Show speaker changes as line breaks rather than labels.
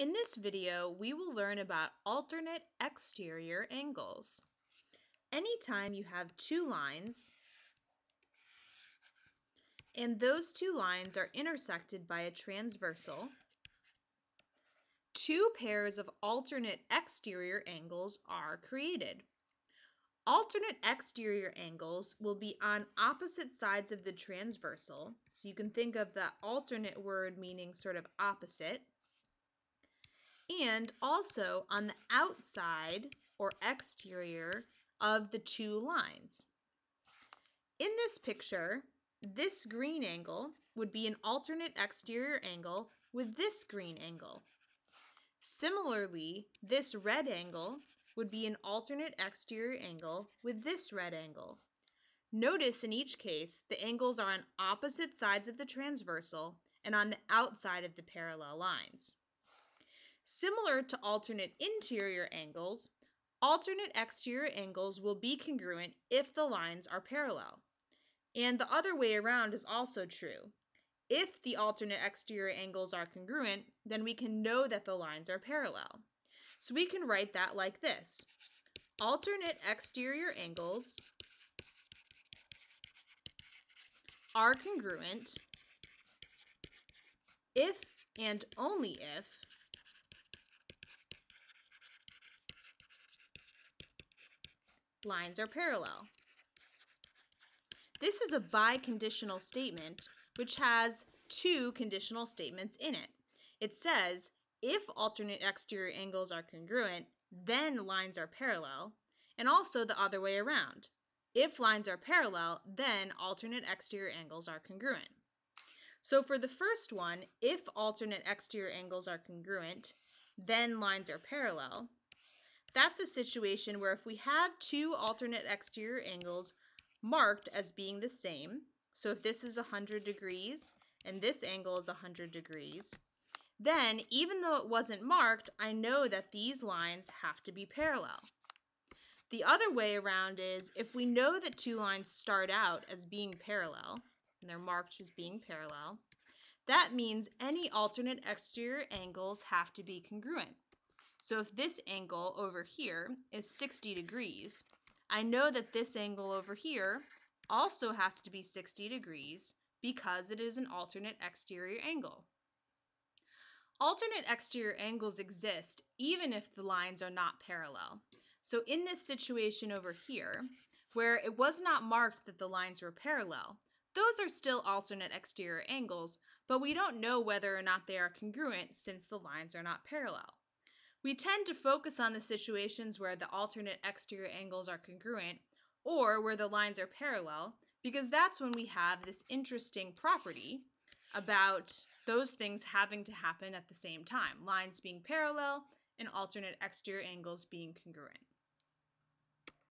In this video, we will learn about alternate exterior angles. Anytime you have two lines and those two lines are intersected by a transversal, two pairs of alternate exterior angles are created. Alternate exterior angles will be on opposite sides of the transversal, so you can think of the alternate word meaning sort of opposite, and also on the outside or exterior of the two lines. In this picture, this green angle would be an alternate exterior angle with this green angle. Similarly, this red angle would be an alternate exterior angle with this red angle. Notice in each case, the angles are on opposite sides of the transversal and on the outside of the parallel lines. Similar to alternate interior angles, alternate exterior angles will be congruent if the lines are parallel. And the other way around is also true. If the alternate exterior angles are congruent, then we can know that the lines are parallel. So we can write that like this. Alternate exterior angles are congruent if and only if lines are parallel. This is a biconditional statement which has two conditional statements in it. It says if alternate exterior angles are congruent, then lines are parallel, and also the other way around. If lines are parallel, then alternate exterior angles are congruent. So for the first one, if alternate exterior angles are congruent, then lines are parallel, that's a situation where if we have two alternate exterior angles marked as being the same, so if this is 100 degrees and this angle is 100 degrees, then even though it wasn't marked, I know that these lines have to be parallel. The other way around is if we know that two lines start out as being parallel, and they're marked as being parallel, that means any alternate exterior angles have to be congruent. So if this angle over here is 60 degrees, I know that this angle over here also has to be 60 degrees because it is an alternate exterior angle. Alternate exterior angles exist even if the lines are not parallel. So in this situation over here, where it was not marked that the lines were parallel, those are still alternate exterior angles, but we don't know whether or not they are congruent since the lines are not parallel. We tend to focus on the situations where the alternate exterior angles are congruent or where the lines are parallel because that's when we have this interesting property about those things having to happen at the same time, lines being parallel and alternate exterior angles being congruent.